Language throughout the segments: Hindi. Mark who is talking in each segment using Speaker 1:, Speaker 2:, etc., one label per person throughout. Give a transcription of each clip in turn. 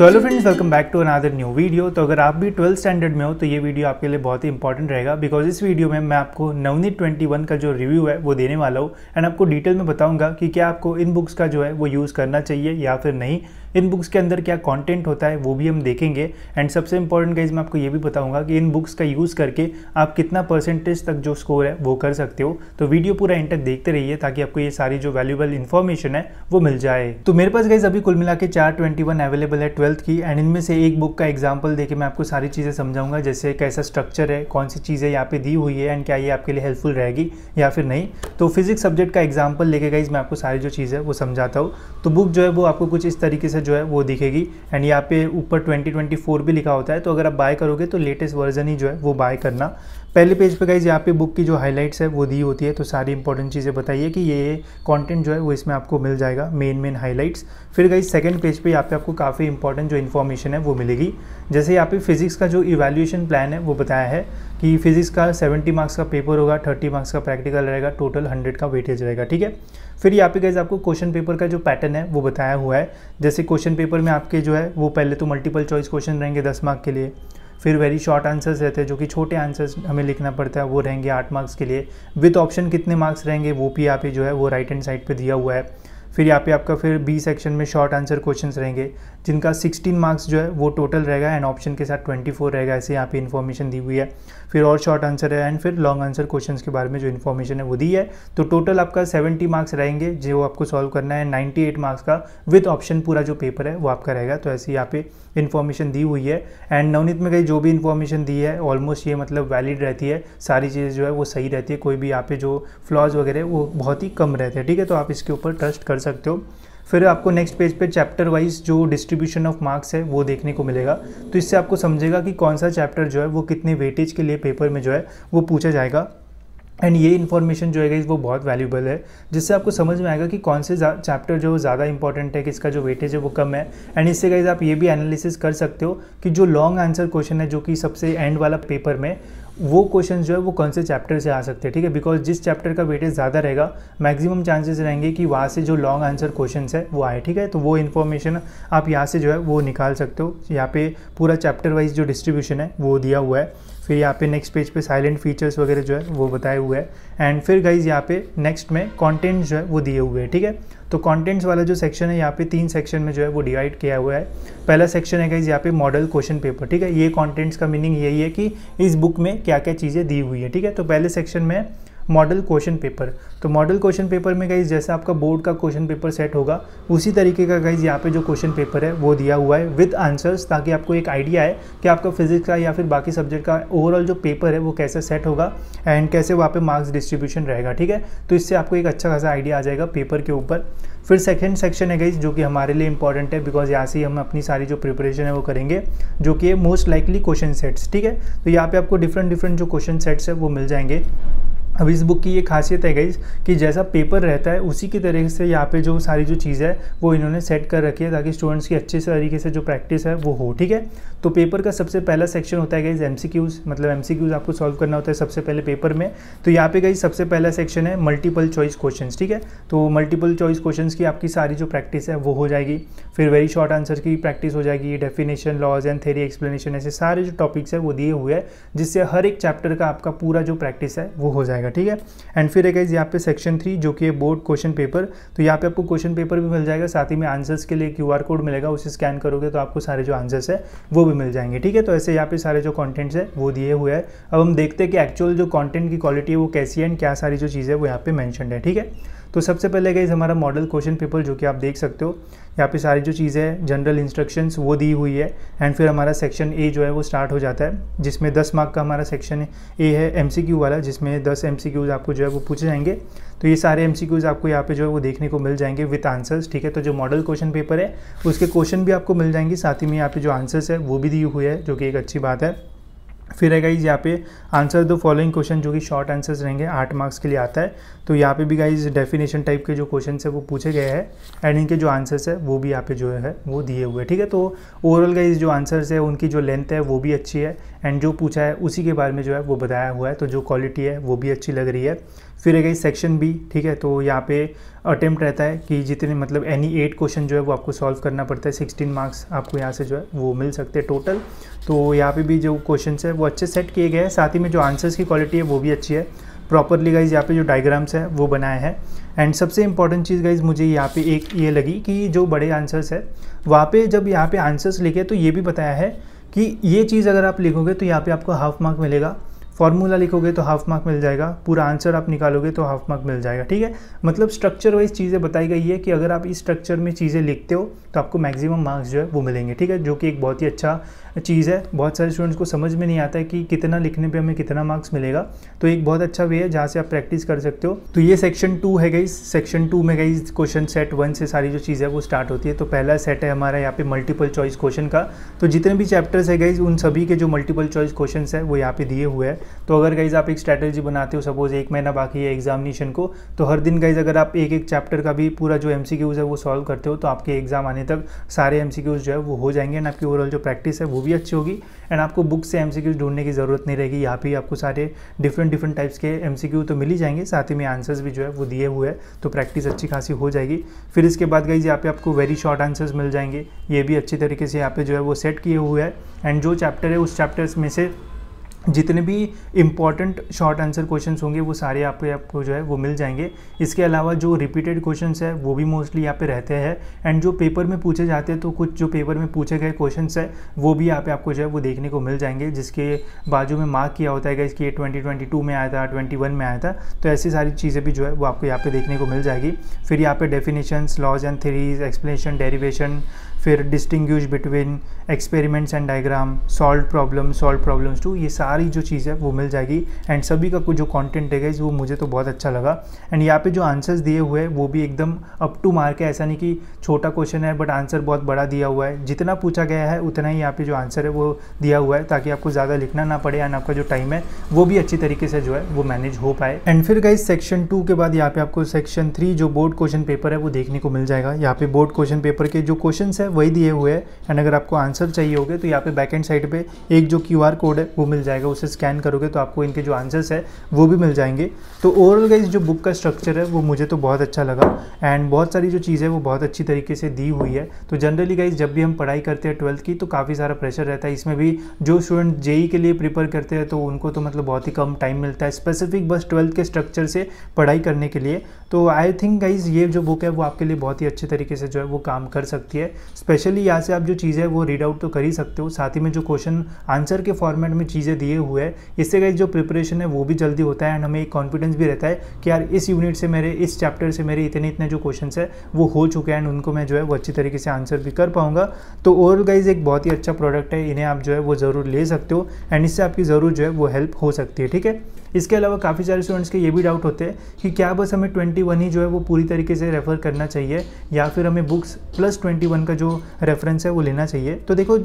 Speaker 1: तो hello friends welcome back to another new video तो अगर आप भी ट्वेल्थ स्टैंडर्ड में हो तो ये वीडियो आपके लिए बहुत ही इंपॉर्टेंट रहेगा बिकॉज़ इस वीडियो में मैं आपको नवनी ट्वेंटी वन का जो रिव्यू है, वो देने वाला हूँ। एंड आपको डिटेल में बताऊँगा कि क्या आपको इन बुक्स का जो है, वो यूज़ करना चाहिए या फिर नहीं। इन बुक्स के अंदर क्या कंटेंट होता है, वो भी हम देखेंगे। एंड सबसे इंपॉर्टेंट गाइज़ मैं आपको ये भी बताऊँगा कि इन बुक्स का यूज़ करके आप कितना परसेंटेज तक जो स्कोर है, वो कर सकते हो। तो वीडियो पूरा तक देखते रहिए ताकि आपको ये सारी जो वैल्यूबल इन्फॉर्मेशन है, वो मिल जाए। तो मेरे पास गाइज़ अभी कुल मिला के चार ट्वेंटी वन अवेलेबल है ट्वेल्थ की। एंड इनमें से एक बुक का एग्ज़ाम्पल देके मैं आपको सारी चीज़ें समझाऊँगा, जैसे कैसा स्ट्रक्चर है कौन सी चीज़ें यहाँ पे दी हुई है एंड क्या ये आपके लिए हेल्पफुल रहेगी या फिर नहीं। तो फिजिक्स सब्जेक्ट का एग्ज़ाम्पल लेके गाइज़ मैं आपको सारी जो चीज़ है, वो समझाता हूँ। तो बुक जो है, वो आपको कुछ इस तरीके से जो है वो दिखेगी। एंड यहाँ पे ऊपर 2024 भी लिखा होता है तो अगर आप बाय करोगे तो लेटेस्ट वर्जन ही जो है वो बाय करना। पहले पेज पे गाइज़ यहाँ पे बुक की जो हाइलाइट्स है वो दी होती है तो सारी इंपॉर्टेंट चीज़ें बताइए कि ये कंटेंट जो है वो इसमें आपको मिल जाएगा मेन मेन हाइलाइट्स फिर गाइज़ सेकंड पेज पे यहाँ पे आपको काफ़ी इंपॉर्टेंट जो इन्फॉर्मेशन है वो मिलेगी। जैसे यहाँ पे फिजिक्स का जो इवेल्यूशन प्लान है वो बताया है कि फिजिक्स का 70 मार्क्स का पेपर होगा 30 मार्क्स का प्रैक्टिकल रहेगा टोटल 100 का वेटेज रहेगा, ठीक है? फिर यहाँ पे गैस आपको क्वेश्चन पेपर का जो पैटर्न है, वो बताया हुआ है। जैसे क्वेश्चन पेपर में आपके जो है, वो पहले तो मल्टीपल चॉइस क्वेश्चन रहेंगे दस मार्क के लिए। फिर वेरी शॉर्ट आंसर्स रहते हैं, जो कि छोटे आंसर्स हमें लिखना पड़ता है, वो रहेंगे आठ मार्क्स के लिए। विथ ऑप्शन कितने मार्क्स रहेंगे, वो भी यहाँ पे जो है, वो राइट हैंड साइड पे दिया हुआ है। फिर यहाँ पे आपका फिर बी सेक्शन में शॉर्ट आंसर क्वेश्चंस रहेंगे, जिनका 16 मार्क्स जो है, वो टोटल रहेगा एंड ऑप्शन के साथ 24 रहेगा, ऐसे यहाँ पे इन्फॉर्मेशन दी हुई है। फिर और शॉर्ट आंसर है एंड फिर लॉन्ग आंसर क्वेश्चन के बारे में जो इन्फॉर्मेशन है वो दी है। तो टोटल आपका 70 मार्क्स रहेंगे, जो आपको सॉल्व करना है 98 मार्क्स का विथ ऑप्शन पूरा जो पेपर है, वो आपका रहेगा। तो ऐसे यहाँ पे इन्फॉर्मेशन दी हुई है। एंड नवनीत में गई जो भी इन्फॉर्मेशन दी है ऑलमोस्ट ये मतलब वैलिड रहती है। सारी चीज़ें जो है वो सही रहती है। कोई भी यहाँ पे जो फ्लॉज वगैरह वो बहुत ही कम रहते हैं। ठीक है तो आप इसके ऊपर ट्रस्ट कर सकते हो। फिर आपको नेक्स्ट पेज पे चैप्टर वाइज जो डिस्ट्रीब्यूशन ऑफ़ मार्क्स है, वो देखने को मिलेगा। तो इससे आपको समझेगा कि कौन सा चैप्टर जो है, वो कितने वेटेज के लिए पेपर में जो है, वो पूछा जाएगा। एंड ये इन्फॉर्मेशन जो है वो बहुत वैल्यूबल है, जिससे आपको समझ में आएगा कि कौन से चैप्टर जो ज़्यादा इंपॉर्टेंट है, किसका जो वेटेज है, वो कम है। एंड इससे गाइज़ आप ये भी एनालिसिस कर सकते हो कि जो लॉन्ग आंसर क्वेश्चन है, जो कि सबसे एंड वाला पेपर में वो क्वेश्चन जो है, वो कौन से चैप्टर से आ सकते हैं? ठीक है? बिकॉज़ जिस चैप्टर का वेटेज ज़्यादा रहेगा मैक्सिमम चांसेस रहेंगे कि वहाँ से जो लॉन्ग आंसर क्वेश्चन है, वो आए, ठीक है? तो वो इन्फॉर्मेशन आप यहाँ से जो है, वो निकाल सकते हो। यहाँ पे पूरा चैप्टर वाइज जो डिस्ट्रीब्यूशन है, वो दिया हुआ है। फिर यहाँ पे नेक्स्ट पेज पे साइलेंट फीचर्स वगैरह जो है, वो बताए हुए हैं। एंड फिर गाइज़ यहाँ पे नेक्स्ट में कॉन्टेंट्स जो है, वो दिए हुए हैं, ठीक है? तो कॉन्टेंट्स वाला जो सेक्शन है, यहाँ पे तीन सेक्शन में जो है, वो डिवाइड किया हुआ है। पहला सेक्शन है गाइज़ यहाँ पे मॉडल क्वेश्चन पेपर ठीक है? ये कॉन्टेंट्स का मीनिंग यही है कि इस बुक में क्या क्या चीज़ें दी हुई है, ठीक है? तो पहले सेक्शन में मॉडल क्वेश्चन पेपर तो मॉडल क्वेश्चन पेपर में गाइज़ जैसा आपका बोर्ड का क्वेश्चन पेपर सेट होगा, उसी तरीके का गाइज़ यहाँ पे जो क्वेश्चन पेपर है, वो दिया हुआ है विद आंसर्स ताकि आपको एक आइडिया है कि आपका फिजिक्स का या फिर बाकी सब्जेक्ट का ओवरऑल जो पेपर है, वो कैसे सेट होगा एंड कैसे वहाँ पे मार्क्स डिस्ट्रीब्यूशन रहेगा, ठीक है? तो इससे आपको एक अच्छा खासा आइडिया आ जाएगा पेपर के ऊपर। फिर सेकेंड सेक्शन है गाइज़ जो कि हमारे लिए इंपॉर्टेंट है बिकॉज़ यहाँ से हम अपनी सारी जो प्रिपरेशन है, वो करेंगे, जो कि मोस्ट लाइकली क्वेश्चन सेट्स ठीक है? तो यहाँ पे आपको डिफरेंट डिफरेंट जो क्वेश्चन सेट्स है, वो मिल जाएँगे। अब इस बुक की ये खासियत है गई कि जैसा पेपर रहता है, उसी की तरीके से यहाँ पे जो सारी जो चीज़ है, वो इन्होंने सेट कर रखी है ताकि स्टूडेंट्स की अच्छे से तरीके से जो प्रैक्टिस है, वो हो, ठीक है? तो पेपर का सबसे पहला सेक्शन होता है गई एम मतलब एम आपको सॉल्व करना होता है सबसे पहले पेपर में। तो यहाँ पे गई सबसे पहला सेक्शन है मल्टीपल चॉइस क्वेश्चन ठीक है? तो मल्टीपल चॉइस क्वेश्चन की आपकी सारी जो प्रैक्टिस है, वो हो जाएगी। फिर वेरी शॉर्ट आंसर की प्रैक्टिस हो जाएगी definition laws and theory explanation ऐसे सारे जो टॉपिक्स है, वो दिए हुए हैं, जिससे हर एक चैप्टर का आपका पूरा जो प्रैक्टिस है, वो हो जाएगा ठीक है? एंड फिर गाइज़ यहाँ पे सेक्शन थ्री जो कि बोर्ड क्वेश्चन पेपर तो यहाँ पे आपको क्वेश्चन पेपर भी मिल जाएगा, साथ ही में आंसर्स के लिए क्यूआर कोड मिलेगा, उसे स्कैन करोगे तो आपको सारे जो आंसर्स है, वो भी मिल जाएँगे, ठीक है? तो ऐसे यहाँ पे सारे जो कॉन्टेंट्स है, वो दिए हुए हैं। अब हम देखते हैं कि एक्चुअल जो कॉन्टेंट की क्वालिटी है, वो कैसी है एंड क्या सारी जो चीज़ें वो यहाँ पे मैंशनड है, ठीक है? तो सबसे पहले गई हमारा मॉडल क्वेश्चन पेपर जो कि आप देख सकते हो, यहाँ पे सारी जो चीज़ें जनरल इंस्ट्रक्शंस वो दी हुई है एंड फिर हमारा सेक्शन ए जो है वो स्टार्ट हो जाता है, जिसमें 10 मार्क का हमारा सेक्शन ए है एमसीक्यू वाला, जिसमें 10 एमसीक्यूज आपको जो है वो पूछे जाएँगे। तो ये सारे एमसीक्यूज आपको यहाँ पे जो है वो देखने को मिल जाएँगे विथ आंसर्स ठीक है? तो जो मॉडल क्वेश्चन पेपर है, उसके क्वेश्चन भी आपको मिल जाएँगे, साथ ही में यहाँ पे जो आंसर्स है, वो भी दी हुई है, जो कि एक अच्छी बात है। फिर है गाइज़ यहाँ पे आंसर दो फॉलोइंग क्वेश्चन जो कि शॉर्ट आंसर्स रहेंगे, आठ मार्क्स के लिए आता है। तो यहाँ पे भी गाइज़ डेफिनेशन टाइप के जो क्वेश्चन है, वो पूछे गए हैं एंड इनके जो आंसर्स है, वो भी यहाँ पे जो है, वो दिए हुए ठीक है? तो ओवरऑल गाइज़ जो आंसर्स है, उनकी जो लेंथ है, वो भी अच्छी है एंड जो पूछा है, उसी के बारे में जो है, वो बताया हुआ है। तो जो क्वालिटी है, वो भी अच्छी लग रही है। फिर है गई सेक्शन बी ठीक है? तो यहाँ पे अटेम्प्ट रहता है कि जितने मतलब एनी एट क्वेश्चन जो है वो आपको सॉल्व करना पड़ता है। सिक्सटीन मार्क्स आपको यहाँ से जो है वो मिल सकते हैं टोटल तो यहाँ पे भी जो क्वेश्चन है वो अच्छे सेट किए गए हैं। साथ ही में जो आंसर्स की क्वालिटी है वो भी अच्छी है। प्रॉपरली गाइज़ यहाँ पे जो डायग्राम्स है वो बनाए हैं। एंड सबसे इंपॉर्टेंट चीज़ गाइज़ मुझे यहाँ पे एक ये लगी कि जो बड़े आंसर्स है, वहाँ पे जब यहाँ पे आंसर्स लिखे तो ये भी बताया है कि ये चीज़ अगर आप लिखोगे तो यहाँ पे आपको हाफ़ मार्क मिलेगा। फॉर्मूला लिखोगे तो हाफ़ मार्क मिल जाएगा। पूरा आंसर आप निकालोगे तो हाफ़ मार्क मिल जाएगा, ठीक है? मतलब स्ट्रक्चर वाइज चीज़ें बताई गई है कि अगर आप इस स्ट्रक्चर में चीज़ें लिखते हो तो आपको मैक्सिमम मार्क्स जो है वो मिलेंगे, ठीक है? जो कि एक बहुत ही अच्छा चीज़ है। बहुत सारे स्टूडेंट्स को समझ में नहीं आता है कि कितना लिखने पे हमें कितना मार्क्स मिलेगा। तो एक बहुत अच्छा वे है जहाँ से आप प्रैक्टिस कर सकते हो। तो ये सेक्शन टू है गई सेक्शन टू में गई क्वेश्चन सेट वन से सारी जो चीज़ है वो स्टार्ट होती है। तो पहला सेट है हमारा यहाँ पे मल्टीपल चॉइस क्वेश्चन का। तो जितने भी चैप्टर्स है गाइज़ उन सभी के जो मल्टीपल चॉइस क्वेश्चन है वो यहाँ पे दिए हुए हैं। तो अगर गाइज़ आप एक स्ट्रैटेजी बनाते हो सपोज़ एक महीना बाकी है एग्जामिनेशन को तो हर दिन गाइज़ अगर आप एक एक चैप्टर का भी पूरा जो एम है वो सॉल्व करते हो तो आपके एग्ज़ाम आने तक सारे एम जो है वो हो जाएँगे। एंड आपकी ओवरऑल जो प्रैक्टिस है भी अच्छी होगी। एंड आपको बुक से एमसीक्यू ढूँढने की ज़रूरत नहीं रहेगी। यहाँ पे आपको सारे डिफरेंट डिफरेंट टाइप्स के एमसीक्यू तो मिल ही जाएँगे। साथ ही में आंसर्स भी जो है वो दिए हुए हैं तो प्रैक्टिस अच्छी खासी हो जाएगी। फिर इसके बाद गई यहाँ पे आपको वेरी शॉर्ट आंसर्स मिल जाएँगे। ये भी अच्छी तरीके से यहाँ पे जो है वो सेट किए हुए हैं। एंड जो चैप्टर है, उस चैप्टर्स में से जितने भी इंपॉर्टेंट शॉर्ट आंसर क्वेश्चन होंगे, वो सारे आपको आपको जो है, वो मिल जाएँगे। इसके अलावा जो रिपीटेड क्वेश्चन है, वो भी मोस्टली यहाँ पे रहते हैं। एंड जो पेपर में पूछे जाते हैं तो कुछ जो पेपर में पूछे गए क्वेश्चन है, वो भी यहाँ पे आपको जो है, वो देखने को मिल जाएँगे। जिसके बाजू में मार्क किया होता है कि ये ट्वेंटी में आया था ट्वेंटी में आया था तो ऐसी सारी चीज़ें भी जो है, वो आपको यहाँ पे देखने को मिल जाएगी। फिर यहाँ पे definitions laws and theories explanation derivation फिर distinguish between experiments and diagram solve problem solve problems to ये सारी जो चीज़ है वो मिल जाएगी। एंड सभी का कुछ जो कंटेंट है वो मुझे तो बहुत अच्छा लगा। एंड यहाँ पे जो आंसर्स दिए हुए हैं, वो भी एकदम अप टू मार्क है। ऐसा नहीं कि छोटा क्वेश्चन है बट आंसर बहुत बड़ा दिया हुआ है। जितना पूछा गया है, उतना ही यहाँ पे जो आंसर है, वो दिया हुआ है, ताकि आपको ज़्यादा लिखना ना पड़े एंड आपका जो टाइम है, वो भी अच्छी तरीके से जो है, वो मैनेज हो पाए। एंड फिर गाइज़ सेक्शन टू के बाद यहाँ पे आपको सेक्शन थ्री जो बोर्ड क्वेश्चन पेपर है, वो देखने को मिल जाएगा। यहाँ पे बोर्ड क्वेश्चन पेपर के जो क्वेश्चन है वही दिए हुए हैं। एंड अगर आपको आंसर चाहिए होगे तो यहाँ पे बैक एंड साइड पे एक जो क्यू आर कोड है, वो मिल जाएगा। उसे स्कैन करोगे तो आपको इनके जो आंसर्स है, वो भी मिल जाएँगे। तो ओवरऑल गाइज़ जो बुक का स्ट्रक्चर है, वो मुझे तो बहुत अच्छा लगा। एंड बहुत सारी जो चीज़ है, वो बहुत अच्छी तरीके से दी हुई है। तो जनरली गाइज़ जब भी हम पढ़ाई करते हैं ट्वेल्थ की तो काफ़ी सारा प्रेशर रहता है। इसमें भी जो स्टूडेंट जेई के लिए प्रिपेयर करते हैं तो उनको तो मतलब बहुत ही कम टाइम मिलता है। स्पेसिफिक बस ट्वेल्थ के स्ट्रक्चर से पढ़ाई करने के लिए। तो आई थिंक गाइज़ ये जो बुक है, वो आपके लिए बहुत ही अच्छे तरीके से जो है, वो काम कर सकती है। स्पेशली यहाँ से आप जो चीज़ें वो रीड आउट तो कर ही सकते हो। साथ ही में जो क्वेश्चन आंसर के फॉर्मेट में चीज़ें दिए हुए हैं, इससे गाइज़ जो प्रिपरेशन है वो भी जल्दी होता है एंड हमें एक कॉन्फिडेंस भी रहता है कि यार इस यूनिट से मेरे, इस चैप्टर से मेरे इतने इतने जो क्वेश्चन है, वो हो चुके हैं एंड उनको मैं जो है वो अच्छी तरीके से आंसर भी कर पाऊँगा। तो ओवरऑल गाइज़ एक बहुत ही अच्छा प्रोडक्ट है, इन्हें आप जो है वो ज़रूर ले सकते हो एंड इससे आपकी ज़रूर जो है वो हेल्प हो सकती है, ठीक है? इसके अलावा काफ़ी सारे स्टूडेंट्स के ये भी डाउट होते हैं कि क्या बस हमें 21 ही जो है वो पूरी तरीके से रेफ़र करना चाहिए, या फिर हमें बुक्स प्लस 21 का जो रेफरेंस है वो लेना चाहिए। तो देखो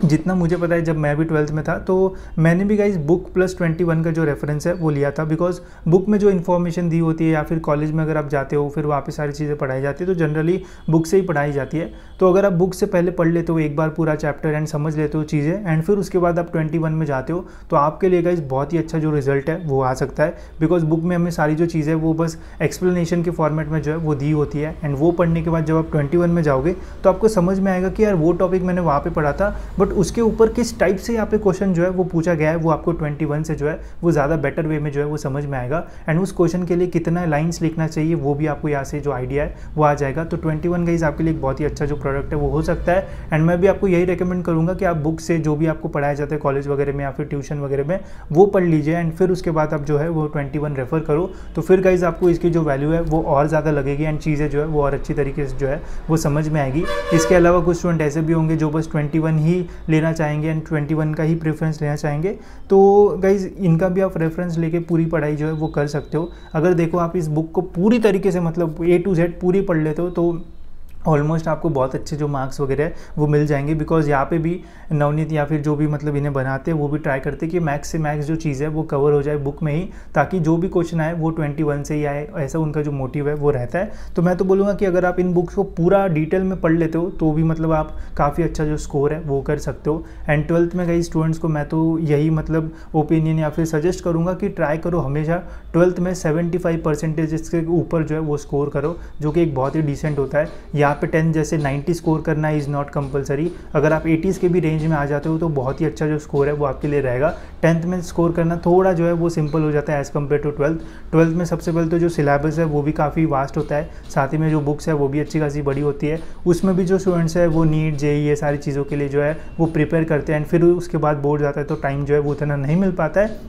Speaker 1: जितना मुझे पता है, जब मैं भी ट्वेल्थ में था तो मैंने भी guys book plus twenty one का जो रेफरेंस है, वो लिया था। बिकॉज़ बुक में जो इन्फॉर्मेशन दी होती है, या फिर कॉलेज में अगर आप जाते हो, फिर वहाँ पे सारी चीज़ें पढ़ाई जाती है तो जनरली बुक से ही पढ़ाई जाती है। तो अगर आप बुक से पहले पढ़ लेते हो, एक बार पूरा चैप्टर एंड समझ लेते हो चीज़ें एंड फिर उसके बाद आप ट्वेंटी में जाते हो तो आपके लिए गाइज़ बहुत ही अच्छा जो रिज़ल्ट है, वो आ सकता है। बिकॉज़ बुक में हमें सारी जो चीज़ें वो बस एक्सप्लेनेशन के फॉर्मेट में जो है, वो दी होती है। एंड वो पढ़ने के बाद जब आप ट्वेंटी में जाओगे तो आपको समझ में आएगा कि यार, वो टॉपिक मैंने वहाँ पर पढ़ा था बट उसके ऊपर किस टाइप से यहाँ पे क्वेश्चन जो है वो पूछा गया है, वो आपको 21 से जो है वो ज़्यादा बेटर वे में जो है वो समझ में आएगा। एंड उस क्वेश्चन के लिए कितना लाइन्स लिखना चाहिए वो भी आपको यहाँ से जो आइडिया है वो आ जाएगा। तो 21 वन गाइज़ आपके लिए एक बहुत ही अच्छा जो प्रोडक्ट है वो हो सकता है। एंड मैं भी आपको यही रिकमेंड करूँगा कि आप बुक से जो भी आपको पढ़ाया जाता है कॉलेज वगैरह में या फिर ट्यूशन वगैरह में, वो पढ़ लीजिए। एंड फिर उसके बाद आप जो है वो ट्वेंटी रेफर करो। तो फिर गाइज़ आपको इसकी जो वैल्यू है वो और ज़्यादा लगेगी एंड चीज़ें जो है वो और अच्छी तरीके से जो है वो समझ में आएगी। इसके अलावा कुछ स्टूडेंट ऐसे भी होंगे जो बस ट्वेंटी ही लेना चाहेंगे एंड ट्वेंटी का ही प्रेफरेंस लेना चाहेंगे तो गाइज़ इनका भी आप रेफरेंस लेके पूरी पढ़ाई जो है वो कर सकते हो। अगर देखो आप इस बुक को पूरी तरीके से मतलब ए टू जेड पूरी पढ़ लेते हो तो ऑलमोस्ट आपको बहुत अच्छे जो मार्क्स वगैरह है, वो मिल जाएँगे बिकॉज़ यहाँ पे भी नवनीत या फिर जो भी मतलब इन्हें बनाते हैं, वो भी ट्राई करते हैं कि मैक्स से मैक्स जो चीज़ है, वो कवर हो जाए बुक में ही, ताकि जो भी क्वेश्चन आए, वो ट्वेंटी वन से ही आए, ऐसा उनका जो मोटिव है, वो रहता है। तो मैं तो बोलूँगा कि अगर आप इन बुक्स को पूरा डिटेल में पढ़ लेते हो तो भी मतलब आप काफ़ी अच्छा जो स्कोर है, वो कर सकते हो। एंड ट्वेल्थ में गई स्टूडेंट्स को मैं तो यही मतलब ओपिनियन या फिर सजेस्ट करूँगा कि ट्राई करो हमेशा। ट्वेल्थ में सेवेंटी फाइव परसेंटेज इसके ऊपर जो है, वो स्कोर करो, जो कि एक बहुत ही डिसेंट होता है। यहाँ पे टेंथ जैसे नाइन्टी स्कोर करना इज़ नॉट कंपलसरी अगर आप एटीज़ के भी रेंज में आ जाते हो तो बहुत ही अच्छा जो स्कोर है वो आपके लिए रहेगा. टेंथ में स्कोर करना थोड़ा जो है वो सिंपल हो जाता है as compare to twelfth twelfth में सबसे पहले तो जो सिलेबस है वो भी काफ़ी वास्ट होता है. साथ ही में जो बुक्स है वो भी अच्छी खासी बड़ी होती है. उसमें भी जो स्टूडेंट्स है वो नीट जे ये सारी चीज़ों के लिए जो है वो प्रिपेयर करते हैं एंड फिर उसके बाद बोर्ड जाता है तो टाइम जो है वो उतना नहीं मिल पाता है.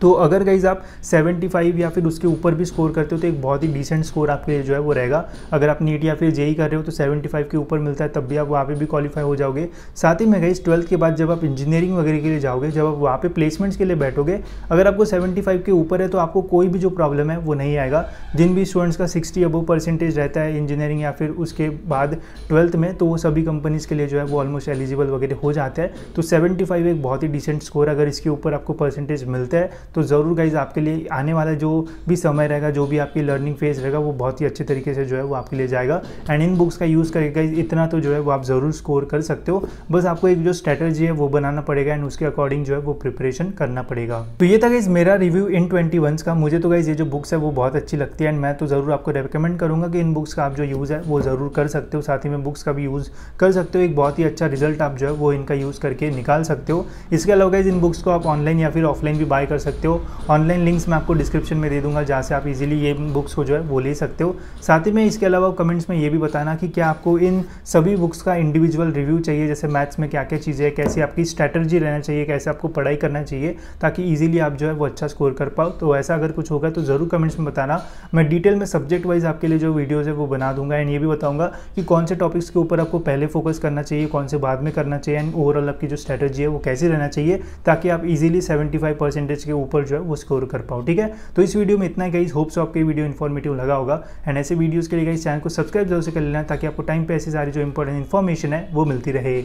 Speaker 1: तो अगर गाइज़ आप 75 या फिर उसके ऊपर भी स्कोर करते हो तो एक बहुत ही डिसेंट स्कोर आपके लिए जो है वो रहेगा। अगर आप नीट या फिर जेई कर रहे हो तो 75 के ऊपर मिलता है, तब भी आप वहाँ पे भी क्वालिफाई हो जाओगे। साथ ही में गाइज़ ट्वेल्थ के बाद जब आप इंजीनियरिंग वगैरह के लिए जाओगे, जब आप वहाँ पे प्लेसमेंट्स के लिए बैठोगे, अगर आपको सेवेंटी के ऊपर है तो आपको कोई भी जो प्रॉब्लम है, वो नहीं आएगा। जिन भी स्टूडेंट्स का सिक्सटी अबो परसेंटेज रहता है इंजीनियरिंग या फिर उसके बाद ट्वेल्थ में तो वो सभी कंपनीज़ के लिए जो है वो ऑलमोस्ट एलिजिबल वगैरह हो जाता है। तो सेवेंटी एक बहुत ही डिसेंट स्कोर अगर इसके ऊपर आपको परसेंटेज मिलता है तो ज़रूर गाइज़ आपके लिए आने वाला जो भी समय रहेगा, जो भी आपकी लर्निंग फ़ेज़ रहेगा, वो बहुत ही अच्छे तरीके से जो है वो आपके लिए जाएगा। एंड इन बुक्स का यूज़ करके गाइज़ इतना तो जो है वो आप ज़रूर स्कोर कर सकते हो। बस आपको एक जो स्ट्रेटजी है, वो बनाना पड़ेगा एंड उसके अकॉर्डिंग जो है वो प्रिपरेशन करना पड़ेगा। तो ये था गाइज़ मेरा रिव्यू इन ट्वेंटी का। मुझे तो गाइज़ ये जो बुक्स है, वो बहुत अच्छी लगती है एंड मैं तो ज़रूर आपको रिकमेंड करूँगा कि इन बुक्स का आप जो यूज़ है, वो ज़रूर कर सकते हो। साथ ही में बुक्स का भी यूज़ कर सकते हो। एक बहुत ही अच्छा रिज़ल्ट आप जो है वो इनका यूज़ करके निकाल सकते हो। इसके अलावा गाइज़ इन बुक्स को आप ऑनलाइन या फिर ऑफलाइन भी बाय कर सकते हो। ऑनलाइन लिंक्स मैं आपको डिस्क्रिप्शन में दे दूँगा, जहाँ से आप इजीली ये बुक्स को जो है वो ले सकते हो। साथ ही में इसके अलावा कमेंट्स में ये भी बताना कि क्या आपको इन सभी बुक्स का इंडिविजुअल रिव्यू चाहिए, जैसे मैथ्स में क्या क्या चीज़ें हैं, कैसी आपकी स्ट्रैटेजी रहना चाहिए, कैसे आपको पढ़ाई करना चाहिए, ताकि ईजिली आप जो है वो अच्छा स्कोर कर पाओ। तो ऐसा अगर कुछ होगा तो ज़रूर कमेंट्स में बताना। मैं डिटेल में सब्जेक्ट वाइज आपके लिए जो वीडियोज़ है वो बना दूँगा एंड ये भी बताऊँगा कि कौन से टॉपिक्स के ऊपर आपको पहले फोकस करना चाहिए, कौन से बाद में करना चाहिए एंड ओवरऑल आपकी जो स्ट्रैटेजी है वो कैसी रहना चाहिए, ताकि आप इजीली 75 परसेंटेज के ऊपर जो है वो स्कोर कर पाओ ठीक है? तो इस वीडियो में इतना ही होप्स आपको वीडियो इन्फॉर्मेटिव लगा होगा। एंड ऐसे वीडियोज़ के लिए गाइज़ चैनल को सब्सक्राइब ज़रूर से कर लेना ताकि आपको टाइम पे ऐसी सारी जो इंपॉर्टेंट इन्फॉर्मेशन है, वो मिलती रहे।